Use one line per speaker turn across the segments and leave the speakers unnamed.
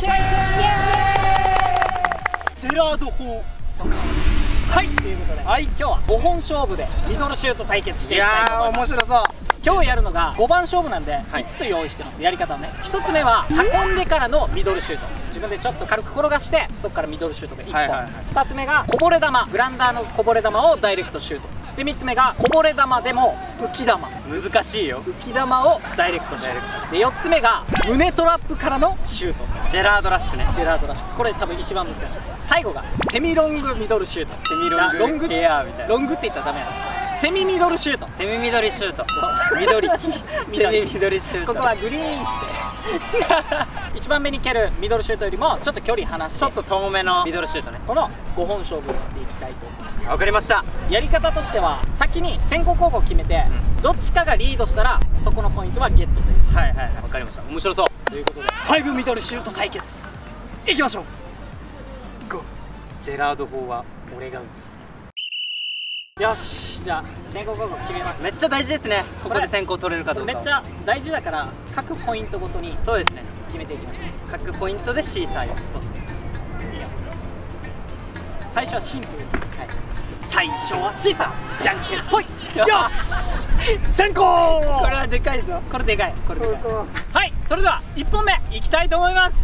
ケイジェラード砲はいということで、はい、今日は5本勝負でミドルシュート対決していきたいと思います。
面白そう。
今日やるのが5番勝負なんで5つ用意してます、やり方をね。1つ目は運んでからのミドルシュート。自分でちょっと軽く転がしてそこからミドルシュートが1本、
はいはいはい。
2つ目がこぼれ球グランダーのこぼれ球をダイレクトシュートで3つ目がこぼれ球でも浮き玉。
難しいよ。
浮き玉をダイレクトシュート。で4つ目が胸トラップからのシュート。
ジェラードらしくね。
ジェラードらしく。これ多分一番難しい。最後がセミロングミドルシュート。
セミロング
ロング。
エアーみたいな。
ロングって言ったらダメや。なセミミドルシュート。
セミ緑シュート。緑。セミ緑シュート。
ここはグリーンして。一番目に蹴るミドルシュートよりもちょっと距離離して。
ちょっと遠めの。ミドルシュートね。
この5本勝負をやっていきたいと思います
わかりました。
やり方としては先に先行後攻決めて、どっちかがリードしたらそこのポイントはゲットという。
はいはいはいわかりました。面白そう。
ということで5ミドルシュート対決。いきましょう。ゴー。
ジェラード砲は俺が打つ。
よしじゃあ先行後攻決めます。
めっちゃ大事ですね。ここで先行取れるかどうか
めっちゃ大事だから各ポイントごとに
そうですね。
決めていきましょう。
各ポイントでシーサーや
そうそうそう。最初はシンプル。に、はい、最初はシーサーじゃんけんほいよし先行!
これはでかいぞ。
これでかいこれでかい。はいそれでは1本目いきたいと思います。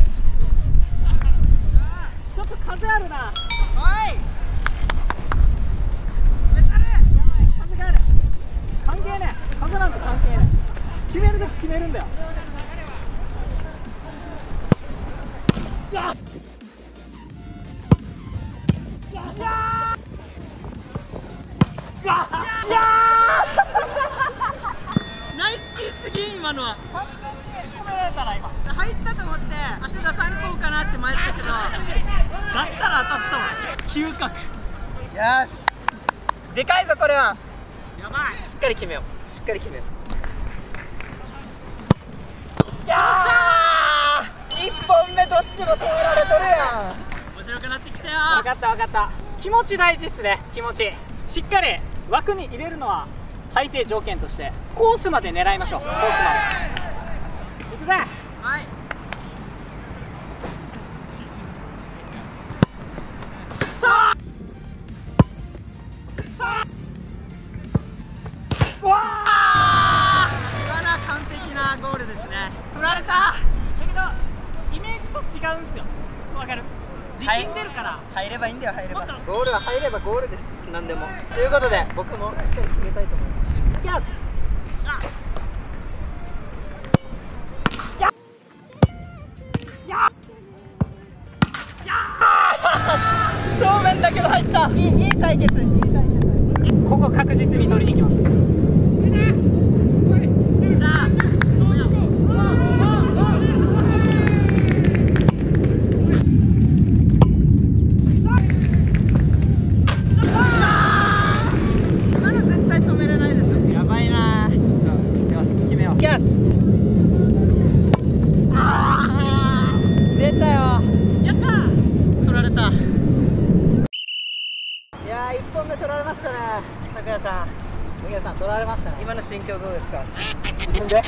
ちょっと風あるな。
はい！
風がある関係ねえ。風なんて関係ねえ。決めるとき決めるんだよ。うわっ
今のは。
ー完全に止められたな
入ったと思って足出さん。こうかなって迷ったけど出したら当たったわ
嗅覚
よしでかいぞこれは
やばい
しっかり決めようしっかり決めよう
よっしゃ
一本目どっちも止められとるやん。
面白くなってきたよ分かった分かった気持ち大事っすね気持ちしっかり枠に入れるのは最低条件としてコースまで狙いましょう。コースまで。い
いいい対決いい対決
ここ確実に取りに行きます
さあ今の絶対止めれないでしょ。やばいなちょっとよし決めよういきますさん
皆さん取られましたね。
今の心境どうですか？やっ
自分で？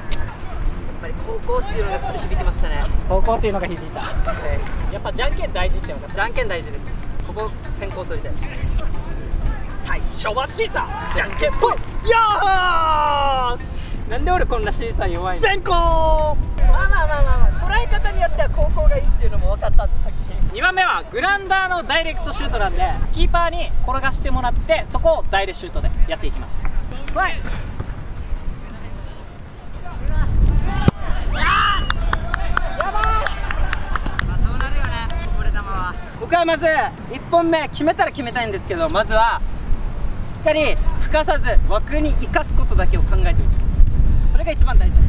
ぱり高校っていうのがちょっと響いてましたね、
高校っていうのが響いた。
はい。
やっぱじゃんけん大事って分かった
じゃんけん大事です。ここ先行取りたいし。
最初はシーサー。じゃんけんぽい。よーし！
なんで俺こんなシーサー弱いの？
先行！
まあまあまあまあまあ。捉え方によっては高校がいいっていうのも分かったんでさっき。
2番目はグランダーのダイレクトシュートなんでキーパーに転がしてもらってそこをダイレシュートでやっていきます。はい
まあそうなるよね。こぼれ球は。僕はまず1本目決めたら決めたいんですけどまずはしっかり吹かさず枠に生かすことだけを考えて打ちます。それが一番大事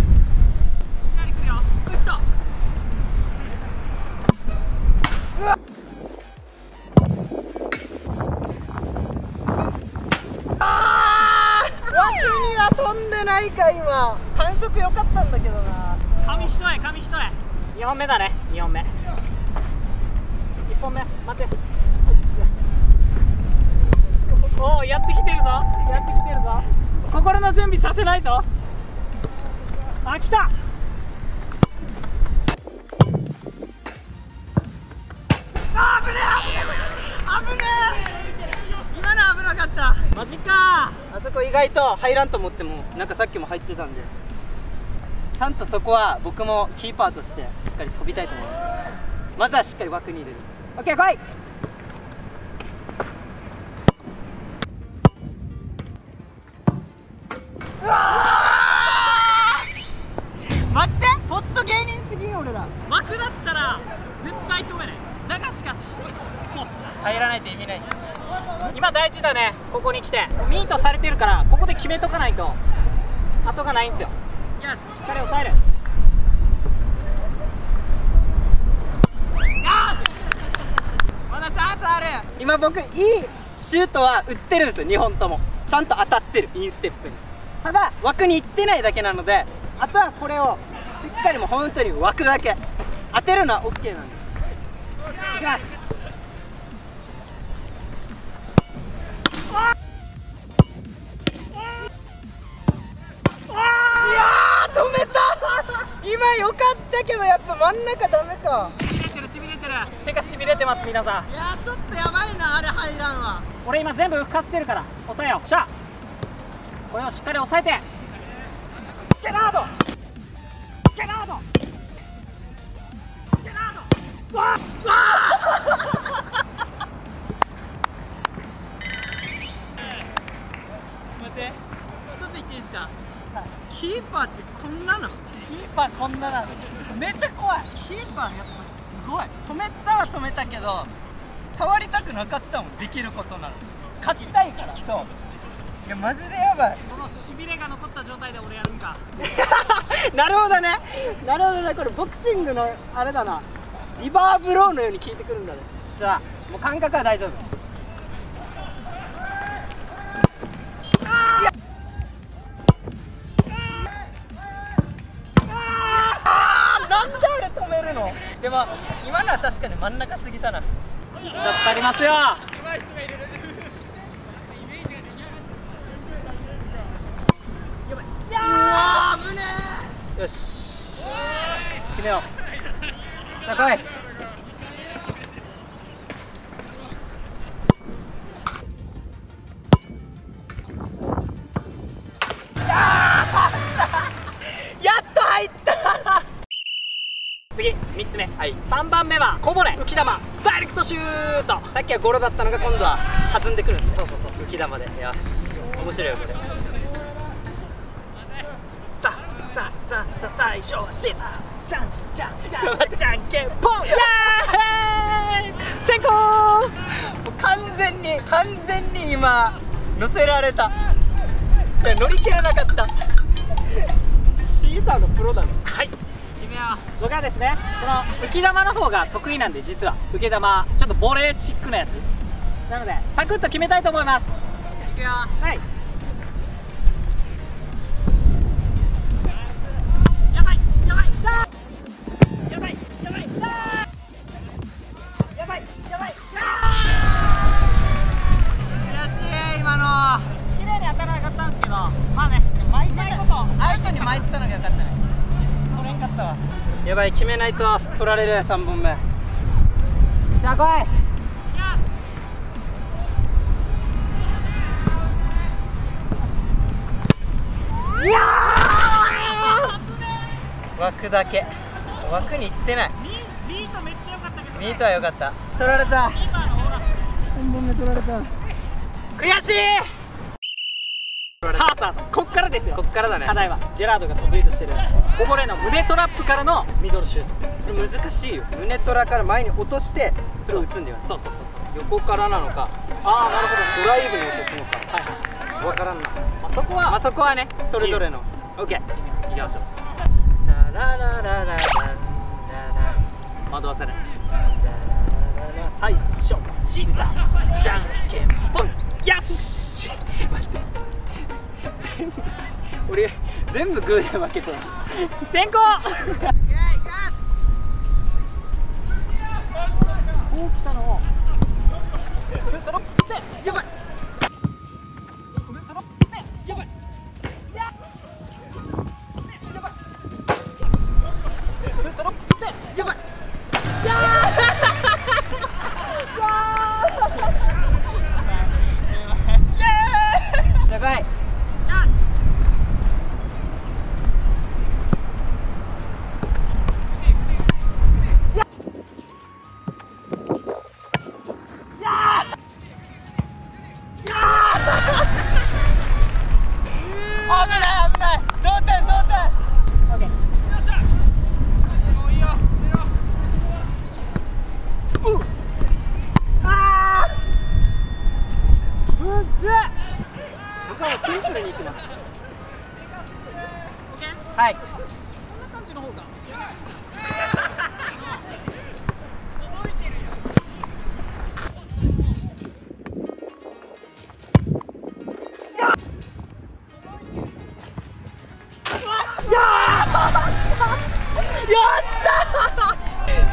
2本目だね。2本目。1本目待って。おおやってきてるぞ。やってきてるぞ。心の準備させないぞ。あ来た。危
ねえ危ねえ。今の危なかった。
マジか。
あそこ意外と入らんと思ってもなんかさっきも入ってたんで。ちゃんとそこは僕もキーパーとしてしっかり飛びたいと思います。まずはしっかり枠に入れる。OK 来い。待ってポスト芸人すぎん俺ら。
枠だったら絶対止めないだがしかしポスト
入らないと意味ない。
今大事だね。ここに来て。ミートされてるからここで決めとかないと。後がないんですよ
今僕いいシュートは打ってるんですよ2本とも。ちゃんと当たってるインステップに。ただ枠に行ってないだけなのであとはこれをしっかりもう本当に枠だけ当てるのは OK なんです。いきます。いやー止めた。今良かったけどやっぱ真ん中ダメか。
手がしびれてます皆さん。
いやーちょっとやばいなあれ入らんわ。
俺今全部浮かしてるから。抑えよう。しゃこれをしっかり抑えて。ジェラード。ジェラード。ジェラード。わっ
待って。一つ言っていいですか？キーパーってこんなの？
キーパーこんななんめっちゃ怖い。
キーパーやっぱすごい。止めたは止めたけど触りたくなかったもんできることなの勝ちたいからそう。いやマジでやばい。
このしびれが残った状態で俺やるんか。
なるほどね。
なるほどね。これボクシングのあれだな。リバーブローのように効いてくるんだね。
さあもう感覚は大丈夫真ん中すぎたな
助かりますよ。
よし。
決めよ
高い。やっと入った
う次3つ目、はい、3番目はこぼれ。浮き玉ダイレクトシュート。
さっきはゴロだったのが今度は弾んでくるんですそうそうそう浮き玉で。よし。面白いよこれ。
さあさあさあさあ最初はシーサー。じゃんじゃんじゃんじゃんけんぽんイエーイ先行
もう完全に完全に今乗せられたいや乗り切れなかったシーサーのプロだね
はい僕はですねこの浮き玉の方が得意なんで実は。浮き玉ちょっとボレーチックなやつ。なのでサクッと決めたいと思います。
いくよ。
はいな
い
と
取られる3本目。じゃあ来い。枠だけ。枠に行ってない。
ミミートめっちゃ良かったけど
ミートは良かった。取られた。3本目取られた。悔しい!
さあさあからですよ。
こっからだね。
課題は。ジェラードが得意としてる。こぼれの胸トラップからのミドルシュート。
難しいよ。胸トラから前に落としてそれを打つんだよね。
そうそうそうそう。
横からなのか。
ああなるほど。
ドライブに落とすのか。
はいはい。
分からんな。
まあ、そこは、
まあそこはねそれぞれの。
OK 行きましょう。
ララララララ
惑わせない最初シーサーじゃんけんぽんよし
待って全部俺全部グーで負けて
先行。こう来たの。を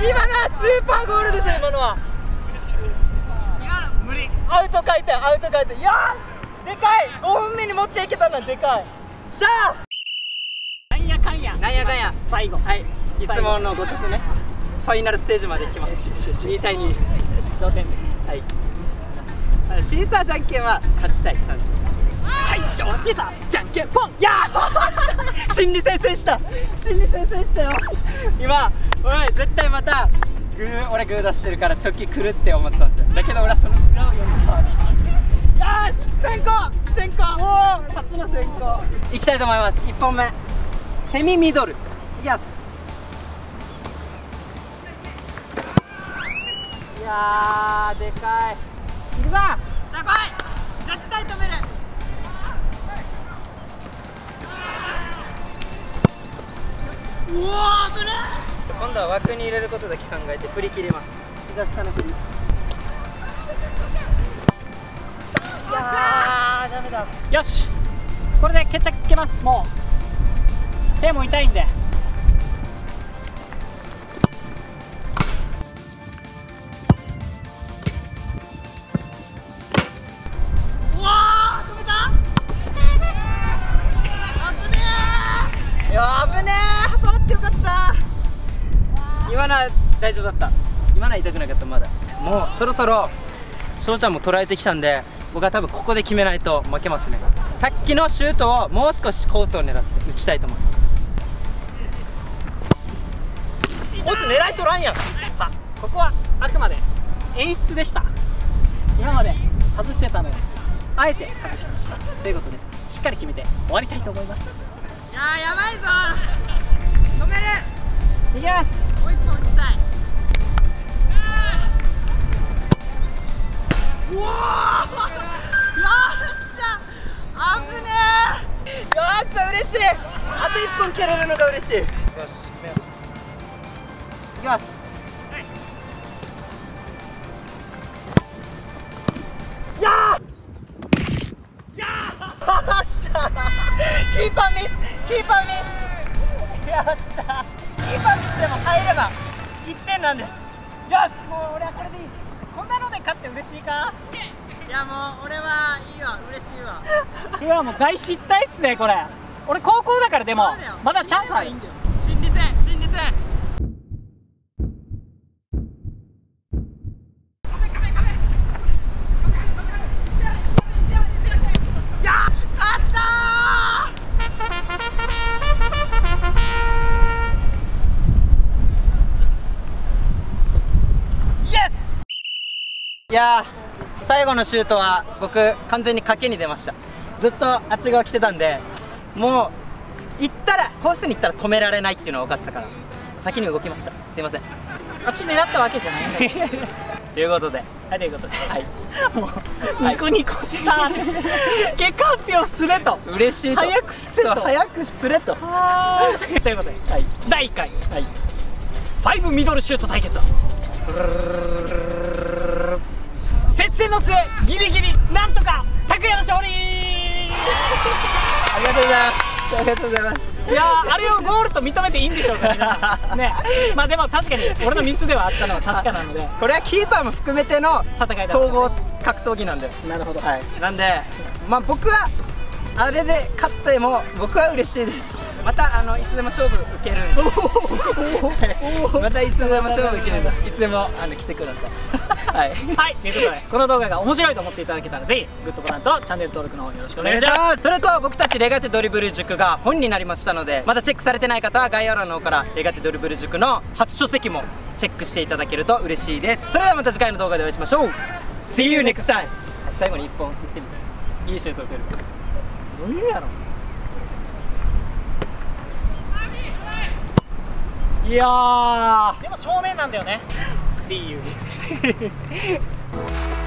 今のはスーパーゴールでしょ今のは。
今の無理。
アウト回転アウト回転。いやーでかい。5本目に持っていけたのはでかい。しゃ
なんやかんや。
なんやかんや。
最後。
ーはい。いつものごとくね。ファイナルステージまで来ます。2対2
同点です。
はい。あのシーサーじゃんけんは勝ちたい。ちゃんと。
最初シーサーじゃんけんポン。やー
心理戦線した。心理戦線したよ。今おい絶対またグー俺グー出してるからチョキ来るって思ってたんですよ。だけど俺はその裏を読んだよし先行先行。おお初の先行。いきたいと思います。1本目。セミミドル。いやーでかい。
いくぞ。
じゃあ来い。絶対止めは枠に入れることだけ考えて振り切ります。膝下の振りいやーダメだ。
よし。これで決着つけますもう。手も痛いんで
大丈夫だった。今のは痛くなかったまだ。もうそろそろ翔ちゃんも捉えてきたんで僕は多分ここで決めないと負けますね。さっきのシュートをもう少しコースを狙って打ちたいと思います。コース狙いとらんやん。
さあここはあくまで演出でした。今まで外してたのであえて外してました。ということでしっかり決めて終わりたいと思います。
いやーやばいぞ止める。
いきます。
もう一本打ちたいうわーよっしゃ危ねえ。よっしゃ嬉しいあと一本蹴れるのが嬉しい。よし決めよういきますやー。やーよっしゃキーパーミス。キーパーミス。よっしゃキーパーミスでも入れば1点なんです。よしもう俺はこれでいい。
こんなので勝って嬉しいか？
いやもう俺はいいわ。嬉しいわ。
うわもう大失態っすねこれ。俺高校だからでもまだチャンスある。
いいんだよいやー最後のシュートは僕完全に賭けに出ました。ずっとあっち側来てたんでもう行ったらコースに行ったら止められないっていうのは分かってたから先に動きました。すいません。
あっち狙ったわけじゃない。んだ
ということで。
はいということで。
はい。
もうニコニコした結果発表すれと。
嬉しいと。
早くせと。
そう早くすれと。
ということで、
はい。
第1回、
はい。
ファイブミドルシュート対決。は 接戦の末ギリギリなんとか拓也の勝利。
ありがとうございます。ありがとうございます
いやーあれをゴールと認めていいんでしょうか皆さんね。まあでも確かに俺のミスではあったのは確かなので。
これはキーパーも含めての
戦いだ
総合格闘技なんで。
なるほど。
はい。なんでまあ僕はあれで勝っても僕は嬉しいですまたあのいつでも勝負受けるんで。またいつでも勝負受けるんでいつでもあの来てください。はい。
はい。ということでこの動画が面白いと思っていただけたらぜひグッドボタンとチャンネル登録の方よろしくお
お願いします。それと僕たちレガテドリブル塾が本になりましたのでまだチェックされてない方は概要欄の方からレガテドリブル塾の初書籍もチェックしていただけると嬉しいです。それではまた次回の動画でお会いしましょう。See you next time 最後に1本打ってみて。いいシュート打てる。
余裕やろいやー。でも正面なんだよね。See you next